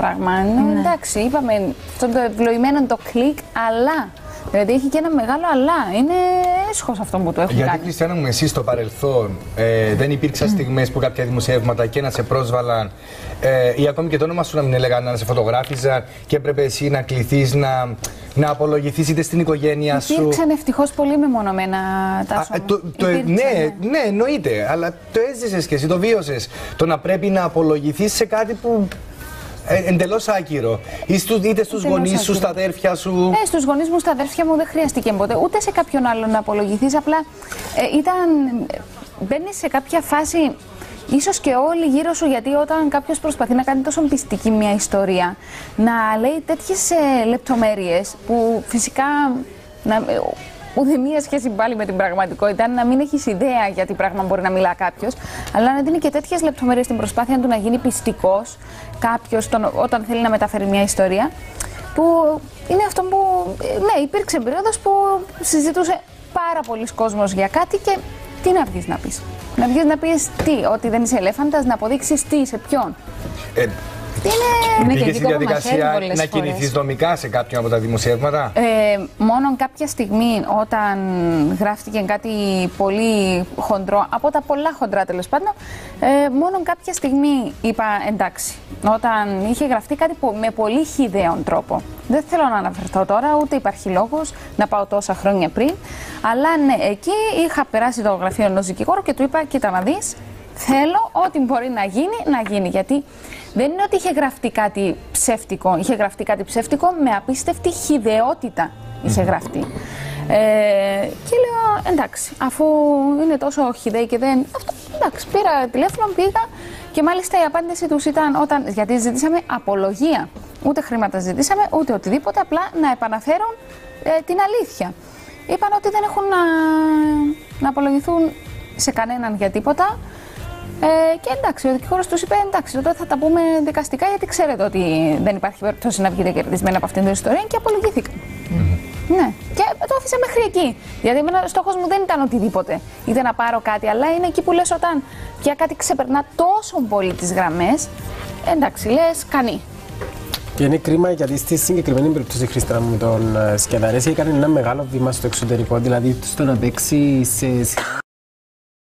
πράγμα. Ναι. Εντάξει, είπαμε αυτό το ευλογημένο το κλικ, αλλά. Δηλαδή έχει και ένα μεγάλο αλλά. Είναι έσχος αυτό που το έχουν Γιατί, κάνει. Χριστιανά μου, εσύ στο παρελθόν ε, δεν υπήρξαν στιγμές που κάποια δημοσιεύματα και να σε πρόσβαλαν ε, ή ακόμη και το όνομα σου να μην έλεγαν να σε φωτογράφιζαν και έπρεπε εσύ να κληθείς να, να απολογηθείς είτε στην οικογένεια σου. Υπήρξαν ευτυχώς πολύ μεμονωμένα τα Α, ε, το, το, ναι, ναι, εννοείται. Αλλά το έζησες και εσύ, το βίωσες. Το να πρέπει να απολογηθείς σε κάτι που ε, εντελώς άκυρο. Ή στου, είτε στους Εντελώς γονείς σου, άκυρο. στα αδέρφια σου. Ε, στους γονείς μου, στα αδέρφια μου δεν χρειαστήκε ποτέ, ούτε σε κάποιον άλλον να απολογηθείς, απλά ε, ήταν, μπαίνεις σε κάποια φάση, ίσως και όλοι γύρω σου, γιατί όταν κάποιος προσπαθεί να κάνει τόσο πιστική μια ιστορία, να λέει τέτοιες ε, λεπτομέρειες που φυσικά να, ε, ούτε μία σχέση πάλι με την πραγματικότητα, να μην έχεις ιδέα για τι πράγμα μπορεί να μιλά κάποιος, αλλά να δίνει και τέτοιες λεπτομέρειες στην προσπάθεια του να γίνει πιστικός κάποιος όταν θέλει να μεταφέρει μια ιστορία. Που είναι αυτό που. ε, Ναι, υπήρξε περίοδος που συζητούσε πάρα πολλοί κόσμος για κάτι και τι να βγεις να πεις. Να βγεις να πεις τι, ότι δεν είσαι ελέφαντας, να αποδείξεις τι, σε ποιον. Ε, Είναι, Πήγες και στη δικό μου μαχαίρι διαδικασία πολλές να φορές. κινηθεί νομικά σε κάποιον από τα δημοσιεύματα; Ε, μόνο κάποια στιγμή όταν γράφτηκε κάτι πολύ χοντρό, από τα πολλά χοντρά τέλος πάντων, ε, μόνο κάποια στιγμή είπα εντάξει. Όταν είχε γραφτεί κάτι που, με πολύ χιδαίον τρόπο. Δεν θέλω να αναφερθώ τώρα, ούτε υπάρχει λόγος να πάω τόσα χρόνια πριν. Αλλά ναι, εκεί είχα περάσει το γραφείο ενός δικηγόρου και του είπα: Κοίτα να δεις, θέλω ό,τι μπορεί να γίνει, να γίνει. Γιατί δεν είναι ότι είχε γραφτεί κάτι ψεύτικο. Είχε γραφτεί κάτι ψεύτικο με απίστευτη χιδεότητα. Είχε γραφτεί. Ε, και λέω εντάξει, αφού είναι τόσο χιδαίοι και δεν. Αυτό, εντάξει, πήρα τηλέφωνο, πήγα και μάλιστα η απάντηση τους ήταν όταν. Γιατί ζητήσαμε απολογία. Ούτε χρήματα ζητήσαμε, ούτε οτιδήποτε, απλά να επαναφέρουν ε, την αλήθεια. Είπαν ότι δεν έχουν να, να απολογηθούν σε κανέναν για τίποτα. Ε, και εντάξει, ο δικηγόρος τους είπε: Εντάξει, τότε θα τα πούμε δικαστικά, γιατί ξέρετε ότι δεν υπάρχει περίπτωση να βγείτε κερδισμένοι από αυτήν την ιστορία και απολογήθηκαν. Ναι, και το άφησα μέχρι εκεί. Γιατί εμένα ο στόχος μου δεν ήταν οτιδήποτε. Είτε να πάρω κάτι, αλλά είναι εκεί που λες όταν πια κάτι ξεπερνά τόσο πολύ τις γραμμές. Εντάξει, λες, κανεί. Και είναι κρίμα γιατί στη συγκεκριμένη περίπτωση Χριστίνα μου με τον ε, Σκεδαρέση έκανε ένα μεγάλο βήμα στο εξωτερικό, δηλαδή στο να παίξει σε